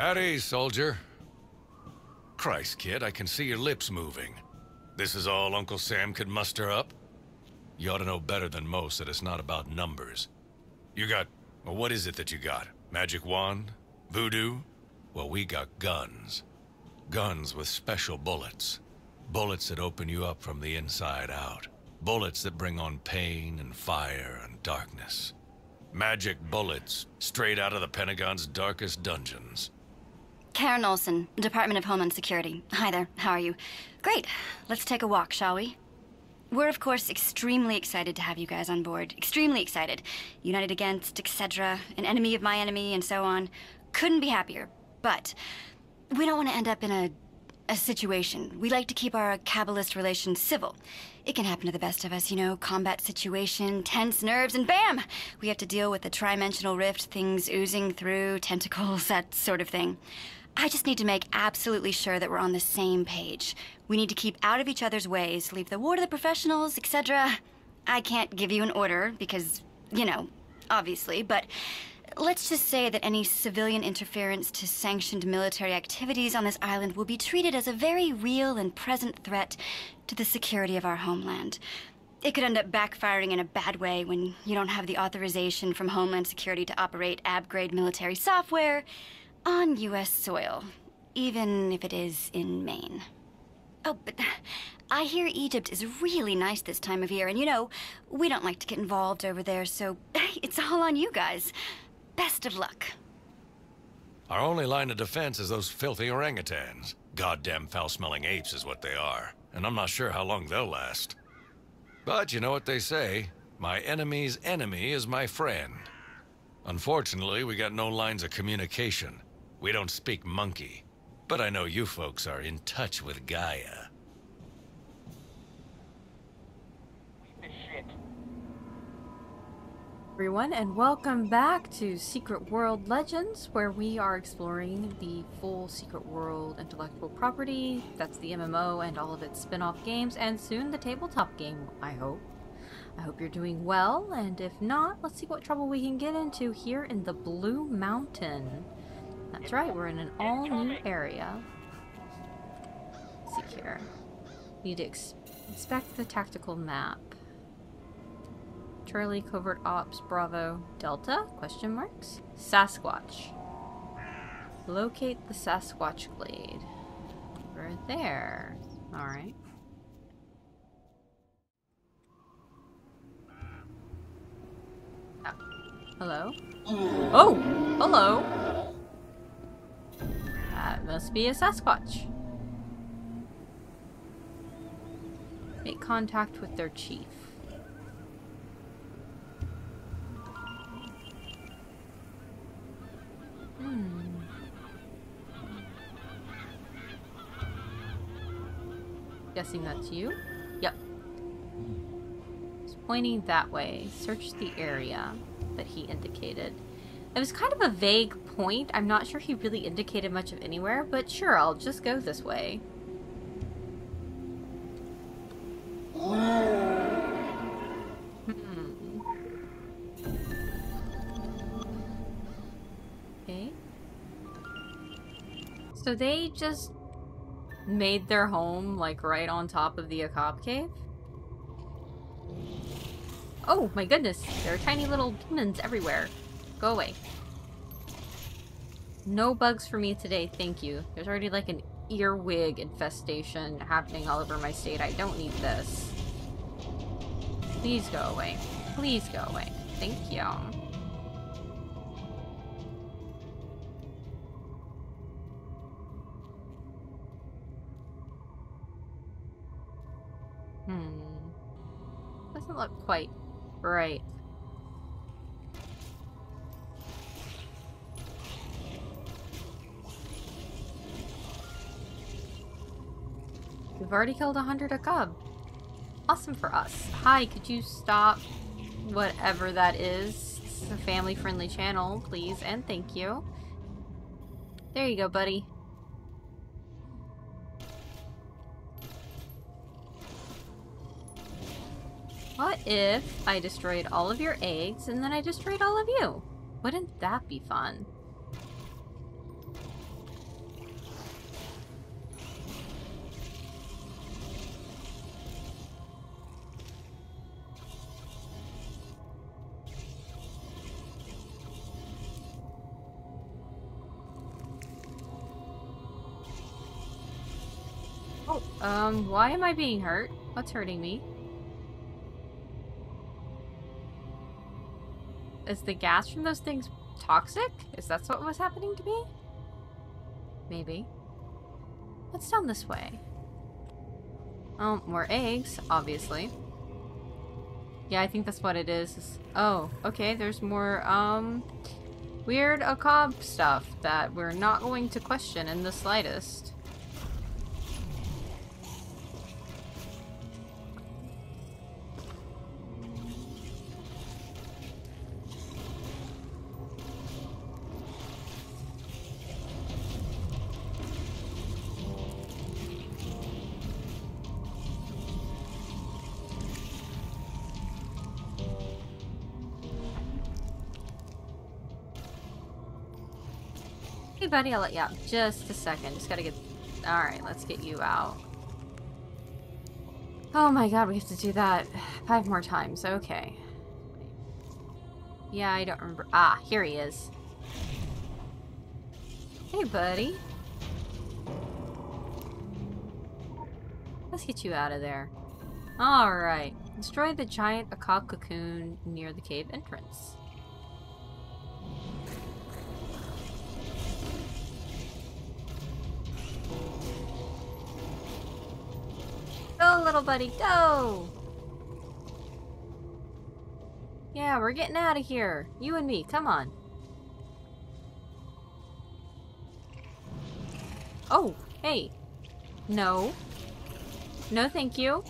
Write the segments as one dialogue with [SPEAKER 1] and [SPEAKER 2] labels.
[SPEAKER 1] Howdy, soldier. Christ, kid, I can see your lips moving. This is all Uncle Sam could muster up? You ought to know better than most that it's not about numbers. You got... Well, what is it that you got? Magic wand? Voodoo? Well, we got guns. Guns with special bullets. Bullets that open you up from the inside out. Bullets that bring on pain and fire and darkness. Magic bullets, straight out of the Pentagon's darkest dungeons.
[SPEAKER 2] Karen Olson, Department of Homeland Security. Hi there, how are you? Great, let's take a walk, shall we? We're, of course, extremely excited to have you guys on board. Extremely excited. United against, etc., an enemy of my enemy, and so on. Couldn't be happier. But we don't want to end up in a, a situation. We like to keep our Kabbalist relations civil. It can happen to the best of us, you know, combat situation, tense nerves, and bam! We have to deal with the trimensional rift, things oozing through, tentacles, that sort of thing. I just need to make absolutely sure that we're on the same page. We need to keep out of each other's ways, leave the war to the professionals, etc. I can't give you an order because, you know, obviously, but let's just say that any civilian interference to sanctioned military activities on this island will be treated as a very real and present threat to the security of our homeland. It could end up backfiring in a bad way when you don't have the authorization from Homeland Security to operate ab-grade military software on U.S. soil, even if it is in Maine. Oh, but I hear Egypt is really nice this time of year, and you know, we don't like to get involved over there, so it's all on you guys. Best of luck.
[SPEAKER 1] Our only line of defense is those filthy orangutans. Goddamn foul-smelling apes is what they are, and I'm not sure how long they'll last. But you know what they say, my enemy's enemy is my friend. Unfortunately, we got no lines of communication. We don't speak monkey. But I know you folks are in touch with Gaia.
[SPEAKER 3] everyone, and welcome back to Secret World Legends, where we are exploring the full Secret World intellectual property. That's the MMO and all of its spin-off games, and soon the tabletop game, I hope. I hope you're doing well, and if not, let's see what trouble we can get into here in the Blue Mountain. That's right, we're in an all-new area. Let's see here. Need to inspect the tactical map. Charlie, Covert Ops, Bravo, Delta, question marks? Sasquatch. Locate the Sasquatch Glade. Right there. Alright. Hello? Oh! Hello! Must be a Sasquatch. Make contact with their chief. Hmm. Guessing that's you? Yep. It's pointing that way. Search the area that he indicated. It was kind of a vague point. I'm not sure he really indicated much of anywhere, but sure, I'll just go this way. Hmm. Okay. So they just made their home, like, right on top of the Akab cave? Oh, my goodness. There are tiny little demons everywhere. Go away. No bugs for me today, thank you. There's already, like, an earwig infestation happening all over my state. I don't need this. Please go away. Please go away. Thank you. Hmm. Doesn't look quite right. We've already killed a hundred Akab. Awesome for us. Hi, could you stop whatever that is? It's a family-friendly channel, please, and thank you. There you go, buddy. What if I destroyed all of your eggs and then I destroyed all of you? Wouldn't that be fun? Um, why am I being hurt? What's hurting me? Is the gas from those things toxic? Is that what was happening to me? Maybe. What's down this way? Oh, more eggs, obviously. Yeah, I think that's what it is. Oh, okay, there's more, um, weird occult stuff that we're not going to question in the slightest. Buddy, I'll let you out just a second. Just gotta get... Alright, let's get you out. Oh my god, we have to do that five more times. Okay. Yeah, I don't remember. Ah, here he is. Hey, buddy. Let's get you out of there. Alright. Destroy the giant occult cocoon near the cave entrance. Little buddy, go! Yeah, we're getting out of here. You and me, come on. Oh, hey. No. No, thank you.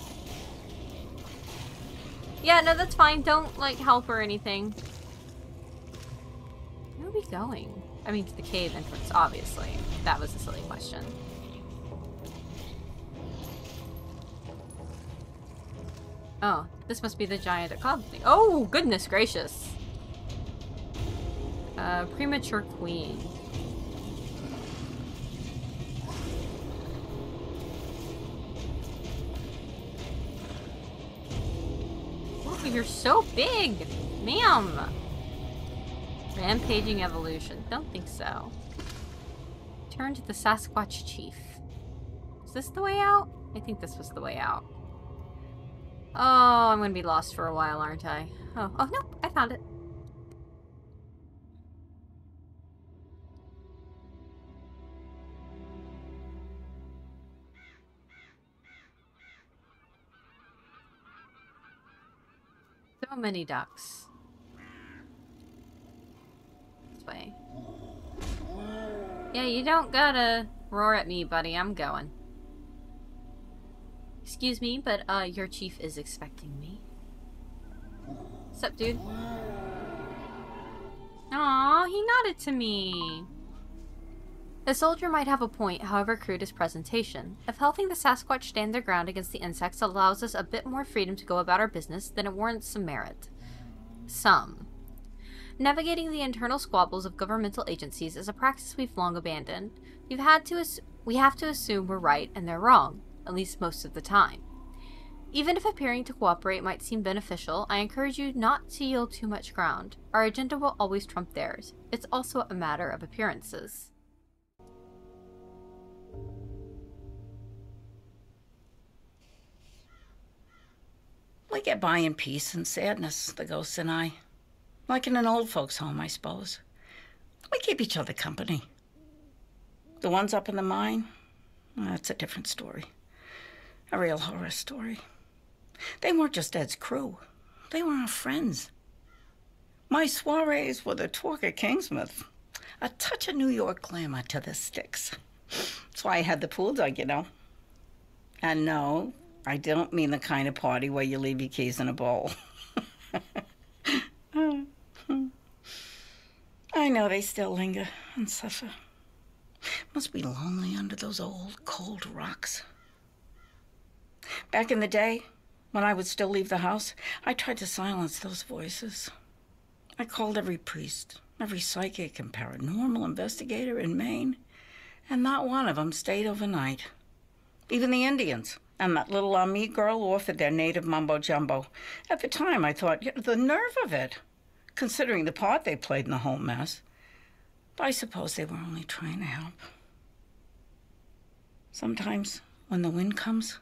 [SPEAKER 3] Yeah, no, that's fine. Don't, like, help or anything. Where are we going? I mean, to the cave entrance, obviously. That was a silly question. Oh, this must be the giant accompli- Oh, goodness gracious! Uh, premature queen. Oh, you're so big! Ma'am! Rampaging evolution. Don't think so. Turn to the Sasquatch Chief. Is this the way out? I think this was the way out. Oh, I'm gonna be lost for a while, aren't I? Oh, oh no, I found it. So many ducks. This way. Yeah, you don't gotta roar at me, buddy. I'm going. Excuse me, but uh, your chief is expecting me. Sup, dude? Aw, he nodded to me. The soldier might have a point, however crude his presentation. If helping the Sasquatch stand their ground against the insects allows us a bit more freedom to go about our business, then it warrants some merit. Some. Navigating the internal squabbles of governmental agencies is a practice we've long abandoned. We've had to we have to assume we're right and they're wrong, at least most of the time. Even if appearing to cooperate might seem beneficial, I encourage you not to yield too much ground. Our agenda will always trump theirs. It's also a matter of appearances.
[SPEAKER 4] We get by in peace and sadness, the ghosts and I. Like in an old folks' home, I suppose. We keep each other company. The ones up in the mine, that's a different story. A real horror story. They weren't just Ed's crew, they were our friends. My soirees were the talk at Kingsmouth. A touch of New York glamour to the sticks. That's why I had the pool dug, you know. And no, I don't mean the kind of party where you leave your keys in a bowl. I know they still linger and suffer. Must be lonely under those old, cold rocks. Back in the day, when I would still leave the house, I tried to silence those voices. I called every priest, every psychic and paranormal investigator in Maine, and not one of them stayed overnight. Even the Indians and that little Ami girl offered their native mumbo jumbo. At the time, I thought, the nerve of it, considering the part they played in the whole mess. But I suppose they were only trying to help. Sometimes when the wind comes,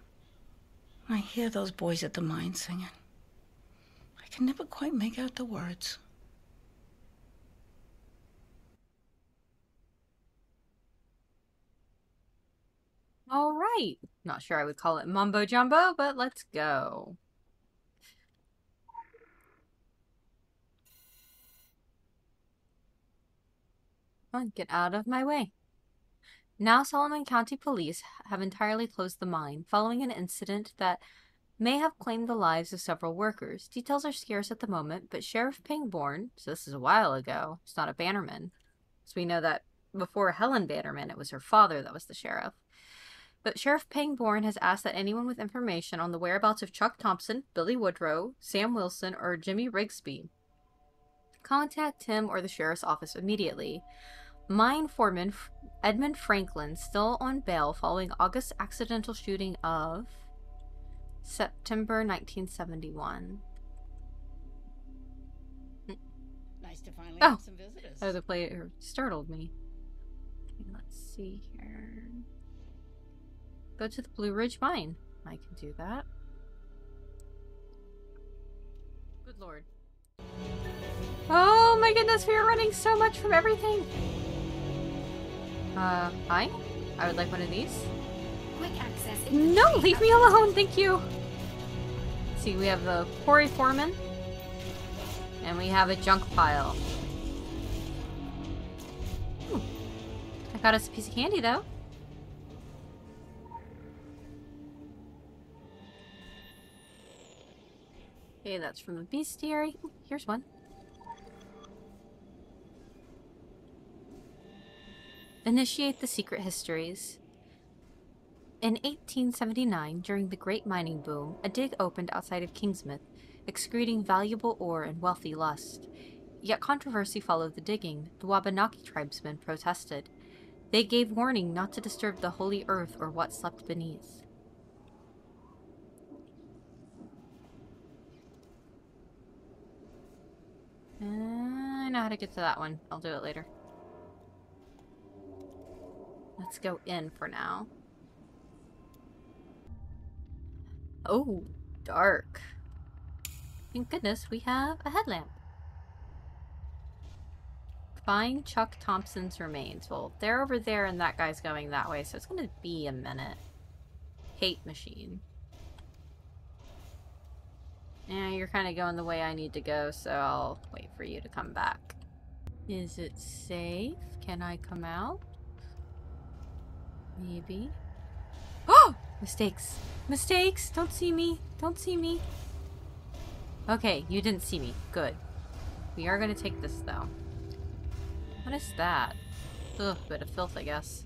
[SPEAKER 4] I hear those boys at the mine singing. I can never quite make out the words.
[SPEAKER 3] All right. Not sure I would call it mumbo jumbo, but let's go. Come On, get out of my way. Now Solomon County Police have entirely closed the mine following an incident that may have claimed the lives of several workers. Details are scarce at the moment, but Sheriff Pangborn, so this is a while ago, it's not a Bannerman. So we know that before Helen Bannerman, it was her father that was the sheriff. But Sheriff Pangborn has asked that anyone with information on the whereabouts of Chuck Thompson, Billy Woodrow, Sam Wilson, or Jimmy Rigsby contact him or the sheriff's office immediately. Mine foreman Edmund Franklin, still on bail following August's accidental shooting of September 1971.
[SPEAKER 4] Nice to finally
[SPEAKER 3] Oh.
[SPEAKER 4] have some visitors.
[SPEAKER 3] Oh, the player startled me. Okay, let's see here. Go to the Blue Ridge Mine. I can do that. Good lord. Oh my goodness, we are running so much from everything! Uh, hi? I would like one of these.
[SPEAKER 2] Quick access.
[SPEAKER 3] No, leave me alone, thank you! See, we have the quarry foreman. And we have a junk pile. Hmm. I got us a piece of candy, though. Okay, that's from the bestiary. Here's one. Initiate the secret histories. In 1879, during the Great Mining Boom, a dig opened outside of Kingsmouth, excreting valuable ore and wealthy lust. Yet controversy followed the digging. The Wabanaki tribesmen protested. They gave warning not to disturb the holy earth or what slept beneath. Uh, I know how to get to that one. I'll do it later. Let's go in for now. Oh, dark. Thank goodness we have a headlamp. Find Chuck Thompson's remains. Well, they're over there and that guy's going that way, so it's gonna be a minute. Hate machine. Yeah, you're kind of going the way I need to go, so I'll wait for you to come back. Is it safe? Can I come out? Maybe. Oh! Mistakes. Mistakes! Don't see me. Don't see me. Okay, you didn't see me. Good. We are to take this, though. What is that? Ugh, bit of filth, I guess.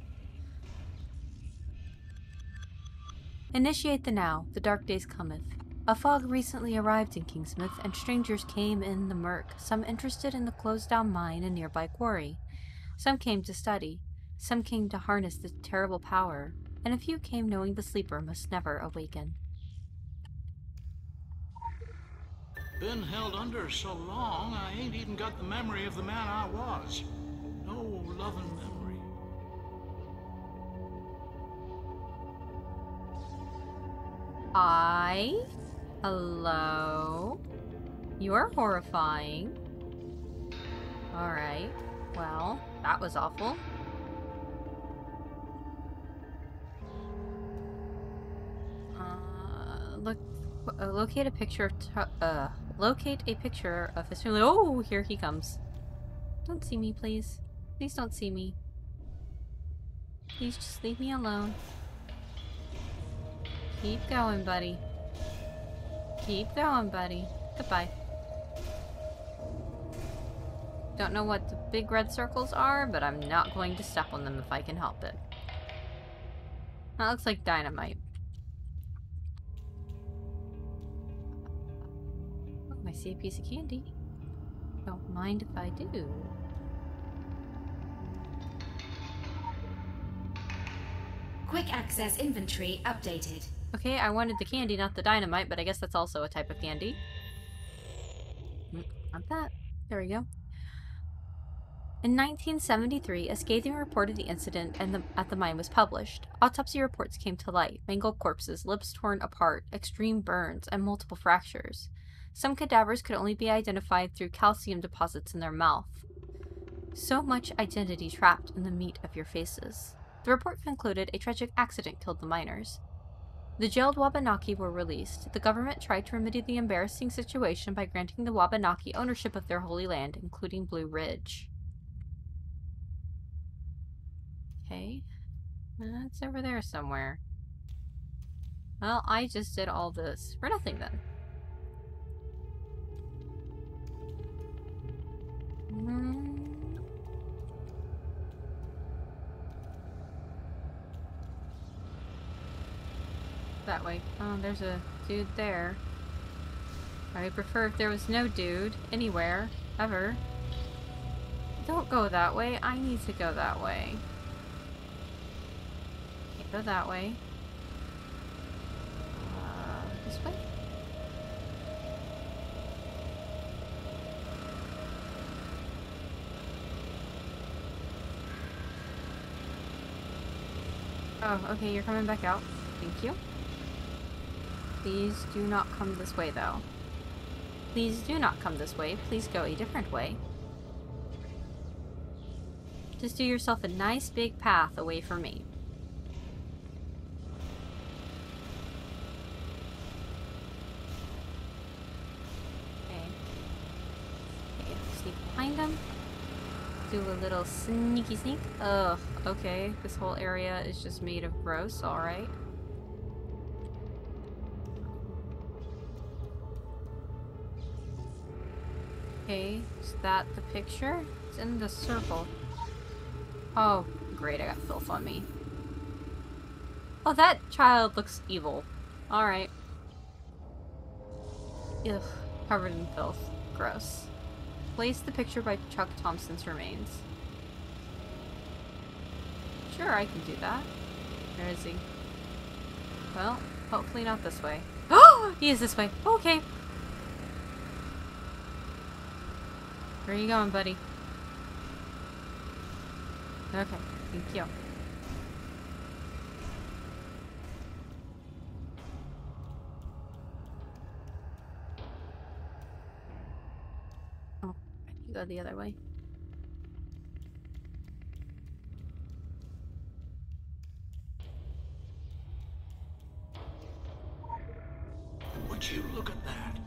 [SPEAKER 3] Initiate the now. The dark days cometh. A fog recently arrived in Kingsmouth, and strangers came in the murk, some interested in the closed down mine and nearby quarry. Some came to study, some came to harness the terrible power, and a few came knowing the sleeper must never awaken.
[SPEAKER 5] Been held under so long, I ain't even got the memory of the man I was. No loving memory.
[SPEAKER 3] I? Hello? You're horrifying. Alright. Well, that was awful. Look, uh, locate a picture uh, locate a picture of his family. Oh, here he comes. Don't see me, please. Please don't see me. Please just leave me alone. Keep going, buddy. Keep going, buddy. Goodbye. Don't know what the big red circles are, but I'm not going to step on them if I can help it. That looks like dynamite. I see a piece of candy. Don't mind if I do.
[SPEAKER 6] Quick access inventory updated.
[SPEAKER 3] Okay, I wanted the candy, not the dynamite, but I guess that's also a type of candy. Mm, Not that. There we go. In 1973, a scathing report of the incident and the, at the mine was published. Autopsy reports came to light mangled corpses, lips torn apart, extreme burns, and multiple fractures. Some cadavers could only be identified through calcium deposits in their mouth. So much identity trapped in the meat of your faces. The report concluded a tragic accident killed the miners. The jailed Wabanaki were released. The government tried to remedy the embarrassing situation by granting the Wabanaki ownership of their holy land, including Blue Ridge. Okay. That's over there somewhere. Well, I just did all this for nothing then. Mm-hmm. That way. Oh, there's a dude there. I would prefer if there was no dude anywhere, ever. Don't go that way. I need to go that way. Can't go that way. Oh, okay, you're coming back out. Thank you. Please do not come this way, though. Please do not come this way. Please go a different way. Just do yourself a nice big path away from me. Okay. Okay, sneak behind him. Do a little sneaky sneak. Ugh, okay. This whole area is just made of gross, alright. Okay, is that the picture? It's in the circle. Oh, great, I got filth on me. Oh, that child looks evil. Alright. Ugh, covered in filth. Gross. Place the picture by Chuck Thompson's remains. Sure, I can do that. Where is he? Well, hopefully not this way. Oh, he is this way. Okay. Where are you going, buddy? Okay, thank you. Go the other way.
[SPEAKER 5] Would you look at that?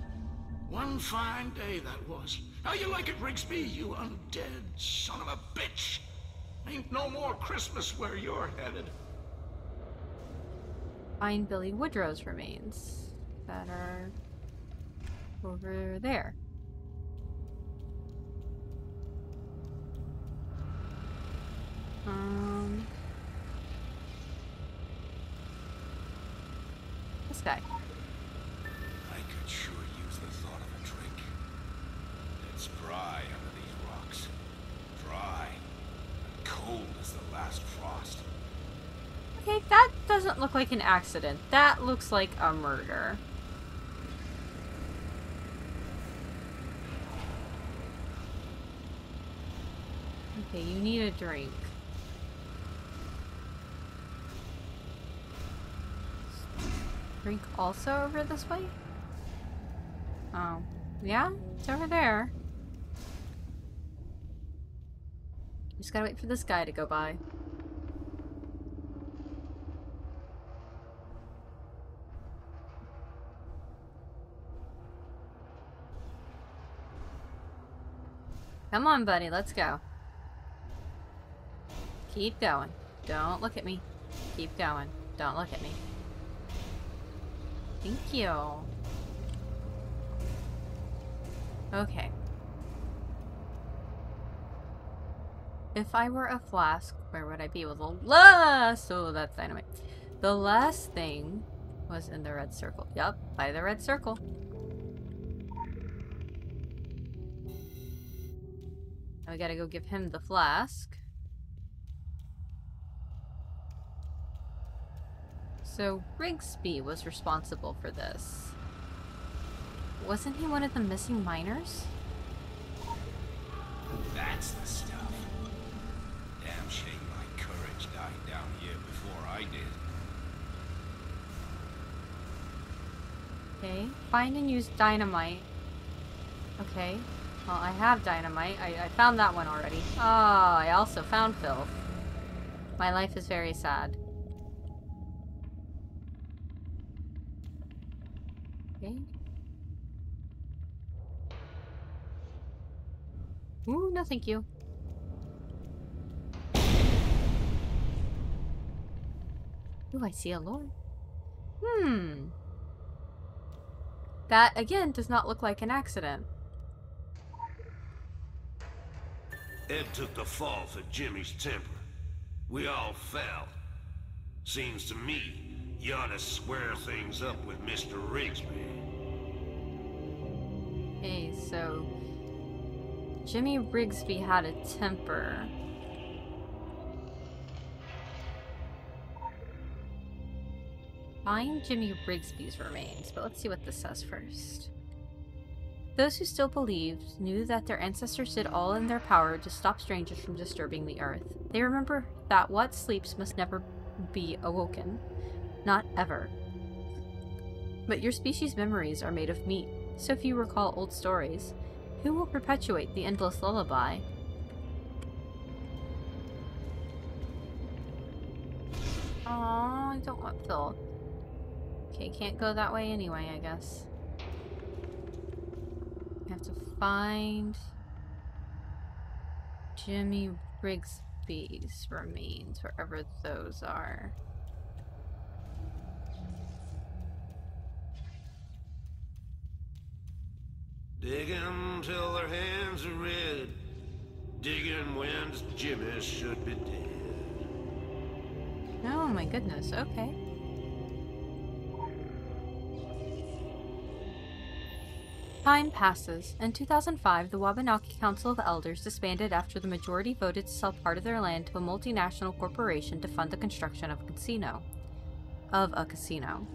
[SPEAKER 5] One fine day that was. How you like it, Rigsby, you undead son of a bitch? Ain't no more Christmas where you're headed.
[SPEAKER 3] Find Billy Woodrow's remains that are over there. Um, this guy.
[SPEAKER 7] I could sure use the thought of a drink. It's dry under these rocks. Dry. And cold as the last frost.
[SPEAKER 3] Okay, that doesn't look like an accident. That looks like a murder. Okay, you need a drink. Drink also over this way? Oh. Yeah? It's over there. Just gotta wait for this guy to go by. Come on, buddy, let's go. Keep going. Don't look at me. Keep going. Don't look at me. Thank you. Okay. If I were a flask, where would I be with the last? Oh, that's dynamite. The last thing was in the red circle. Yup, by the red circle. We gotta go give him the flask. So Rigsby was responsible for this. Wasn't he one of the missing miners?
[SPEAKER 7] That's the stuff. Damn shame my courage died down here before I did.
[SPEAKER 3] Okay, find and use dynamite. Okay, well I have dynamite. I, I found that one already. Oh, I also found filth. My life is very sad. Okay. Ooh, no thank you. Ooh, I see a lord. Hmm. That, again, does not look like an accident.
[SPEAKER 5] Ed took the fall for Jimmy's temper. We all fell. Seems to me you ought to square things up with Mr. Rigsby.
[SPEAKER 3] Hey, so Jimmy Rigsby had a temper. Find Jimmy Rigsby's remains, but let's see what this says first. Those who still believed knew that their ancestors did all in their power to stop strangers from disturbing the earth. They remember that what sleeps must never be awoken. Not ever. But your species' memories are made of meat, so if you recall old stories, who will perpetuate the endless lullaby? Aww, I don't want Phil. Okay, can't go that way anyway, I guess. I have to find Jimmy Rigsby's remains, wherever those are.
[SPEAKER 5] Digging till their hands are red. Digging when Jimmy should be dead.
[SPEAKER 3] Oh my goodness, okay. Time passes. In 2005, the Wabanaki Council of Elders disbanded after the majority voted to sell part of their land to a multinational corporation to fund the construction of a casino. Of a casino.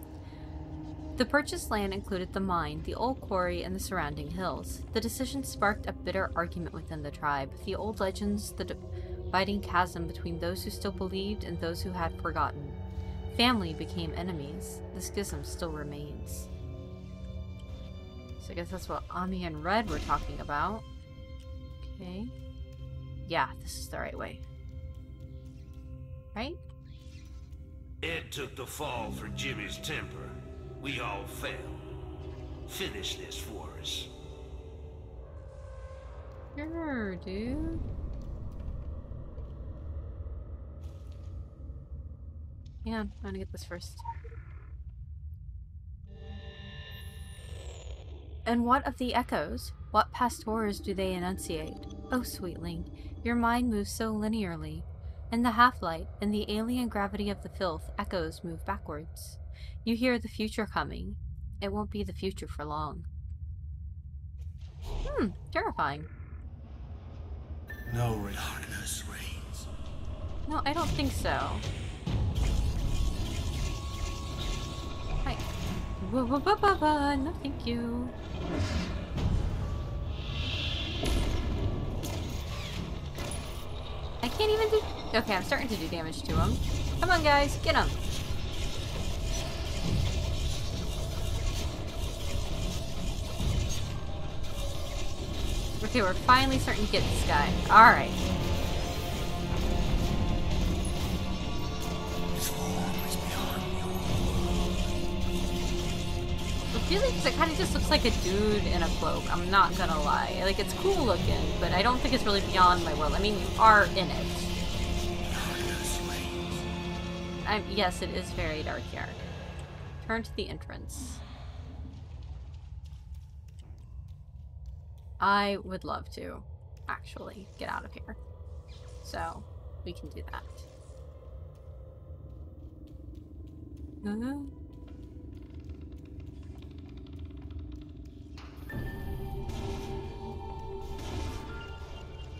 [SPEAKER 3] The purchased land included the mine, the old quarry, and the surrounding hills. The decision sparked a bitter argument within the tribe. The old legends, the dividing chasm between those who still believed and those who had forgotten. Family became enemies. The schism still remains. So I guess that's what Ami and Red were talking about. Okay. Yeah, this is the right way. Right?
[SPEAKER 5] Ed took the fall for Jimmy's temper. We all fell. Finish this for us.
[SPEAKER 3] Sure, dude. On, I'm gonna get this first. And what of the echoes? What past horrors do they enunciate? Oh, sweetling, your mind moves so linearly. In the half-light, in the alien gravity of the filth, echoes move backwards. You hear the future coming. It won't be the future for long. Hmm, terrifying.
[SPEAKER 5] No darkness reigns.
[SPEAKER 3] No, I don't think so. Hi. Whoa, whoa, whoa, whoa, whoa. No, thank you. I can't even do... Okay, I'm starting to do damage to him. Come on, guys. Get him. Okay, we're finally starting to get this guy. Alright. Really, because it kind of just looks like a dude in a cloak. I'm not gonna lie. Like, it's cool looking, but I don't think it's really beyond my world. I mean, you are in it. I'm, yes, it is very dark here. Turn to the entrance. I would love to, actually, get out of here. So, we can do that. Uh-huh.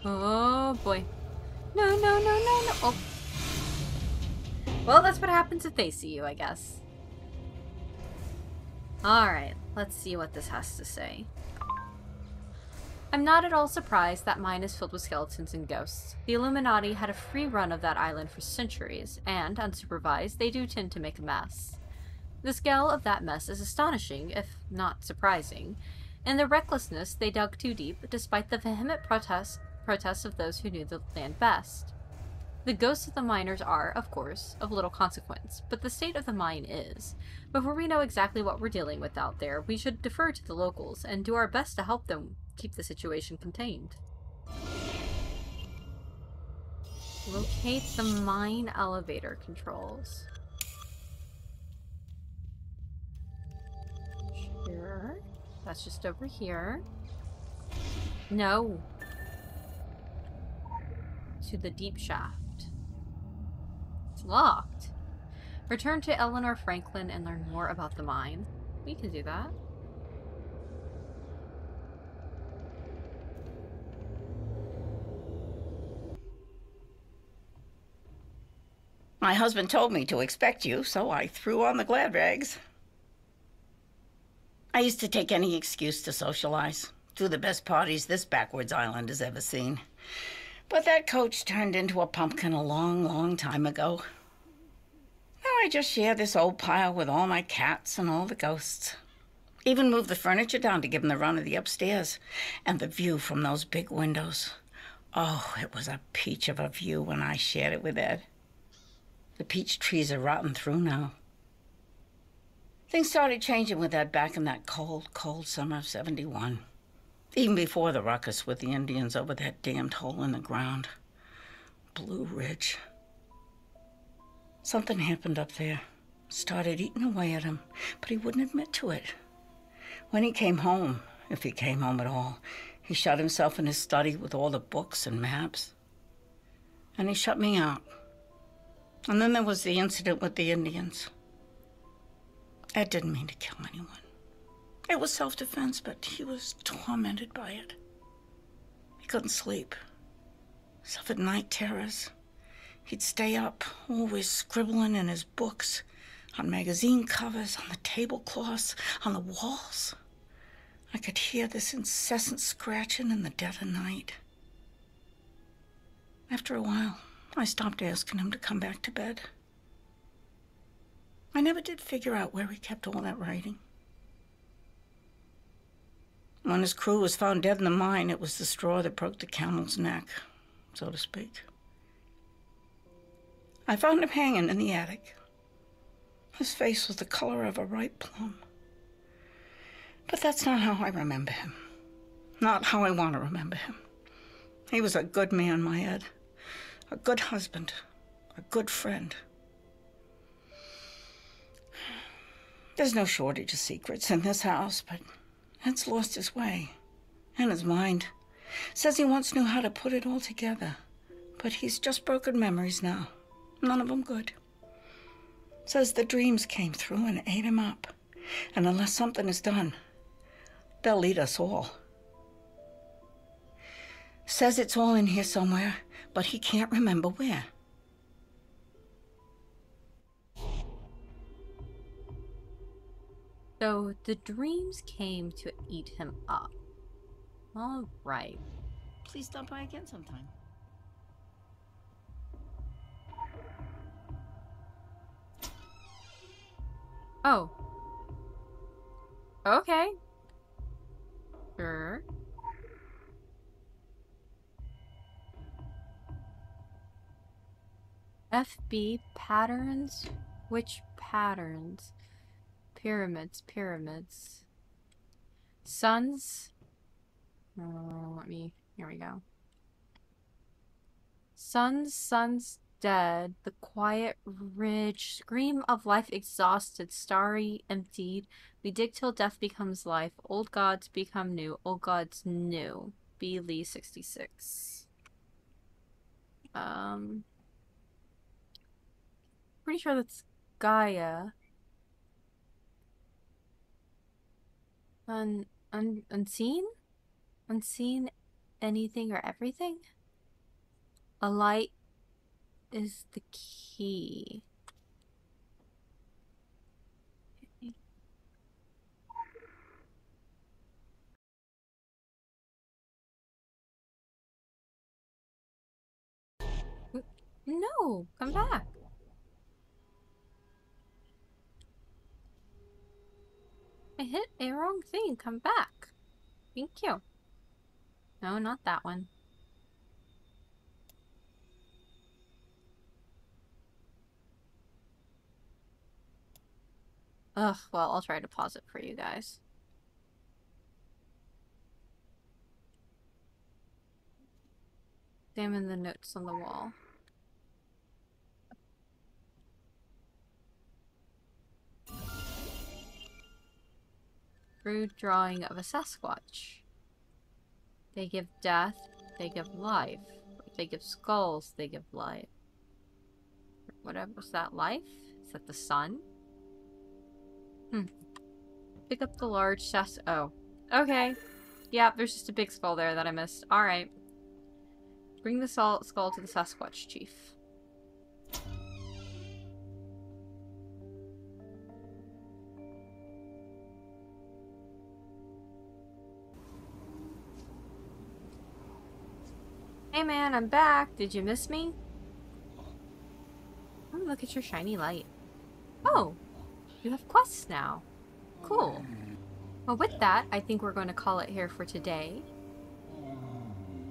[SPEAKER 3] Oh boy. No, no, no, no, no. Oh. Well, that's what happens if they see you, I guess. Alright, let's see what this has to say. I'm not at all surprised that mine is filled with skeletons and ghosts. The Illuminati had a free run of that island for centuries, and, unsupervised, they do tend to make a mess. The scale of that mess is astonishing, if not surprising. In their recklessness, they dug too deep, despite the vehement protest, protests of those who knew the land best. The ghosts of the miners are, of course, of little consequence, but the state of the mine is. Before we know exactly what we're dealing with out there, we should defer to the locals and do our best to help them keep the situation contained. Locate the mine elevator controls. Sure. That's just over here. No. To the deep shaft. It's locked. Return to Eleanor Franklin and learn more about the mine. We can do that.
[SPEAKER 4] My husband told me to expect you, so I threw on the glad rags. I used to take any excuse to socialize. Do the best parties this backwards island has ever seen. But that coach turned into a pumpkin a long, long time ago. Now I just share this old pile with all my cats and all the ghosts. Even moved the furniture down to give 'em the run of the upstairs. And the view from those big windows. Oh, it was a peach of a view when I shared it with Ed. The peach trees are rotten through now. Things started changing with Ed back in that cold, cold summer of 71. Even before the ruckus with the Indians over that damned hole in the ground. Blue Ridge. Something happened up there. Started eating away at him, but he wouldn't admit to it. When he came home, if he came home at all, he shut himself in his study with all the books and maps. And he shut me out. And then there was the incident with the Indians. Ed didn't mean to kill anyone. It was self defense, but he was tormented by it. He couldn't sleep. Suffered night terrors. He'd stay up, always scribbling in his books, on magazine covers, on the tablecloths, on the walls. I could hear this incessant scratching in the dead of night. After a while, I stopped asking him to come back to bed. I never did figure out where he kept all that writing. When his crew was found dead in the mine, it was the straw that broke the camel's neck, so to speak. I found him hanging in the attic. His face was the color of a ripe plum. But that's not how I remember him. Not how I want to remember him. He was a good man, my Ed. A good husband. A good friend. There's no shortage of secrets in this house, but Ed's lost his way. And his mind. Says he once knew how to put it all together. But he's just broken memories now. None of them good. Says the dreams came through and ate him up. And unless something is done, they'll eat us all. Says it's all in here somewhere, but he can't remember where.
[SPEAKER 3] So the dreams came to eat him up. All right.
[SPEAKER 4] Please stop by again sometime.
[SPEAKER 3] Oh. Okay. Sure. FB patterns? Which patterns? Pyramids, pyramids. Suns? Oh, let me. Here we go. Suns, suns dead. The quiet ridge. Scream of life exhausted. Starry, emptied. We dig till death becomes life. Old gods become new. Old gods new. B. Lee 66. Um. Pretty sure that's Gaia. Un, un unseen? Unseen anything or everything? A light is the key. No, come back. I hit a wrong thing. Come back. Thank you. No, not that one. Ugh, well, I'll try to pause it for you guys. Examine the notes on the wall. Rude drawing of a Sasquatch. They give death, they give life. They give skulls, they give life. Whatever was that life? Is that the sun? Hmm. Pick up the large sas- oh. Okay. Yeah, there's just a big skull there that I missed. Alright. Bring the skull to the Sasquatch chief. Hey man, I'm back. Did you miss me? Oh, look at your shiny light. Oh, you have quests now. Cool. Well, with that, I think we're going to call it here for today.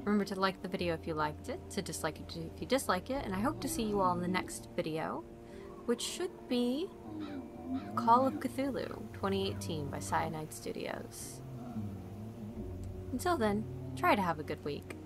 [SPEAKER 3] Remember to like the video if you liked it, to dislike it if you dislike it, and I hope to see you all in the next video, which should be Call of Cthulhu 2018 by Cyanide Studios. Until then, try to have a good week.